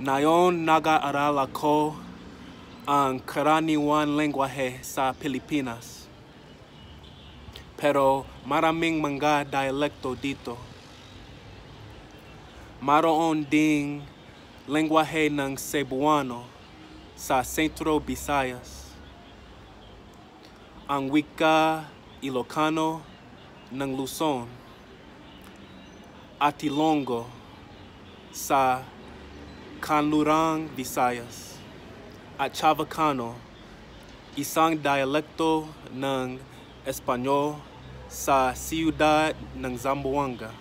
Ngayon nag-aaral ako ang karaniwan lengguwahe sa Pilipinas. Pero maraming mga dialekto dito. Maroon ding lengguwahe ng Cebuano sa Centro Visayas. Ang wika Ilocano ng Luzon at Ilonggo sa Kanlurang, Visayas at Chavacano, isang dialekto ng Espanyol sa siyudad ng Zamboanga.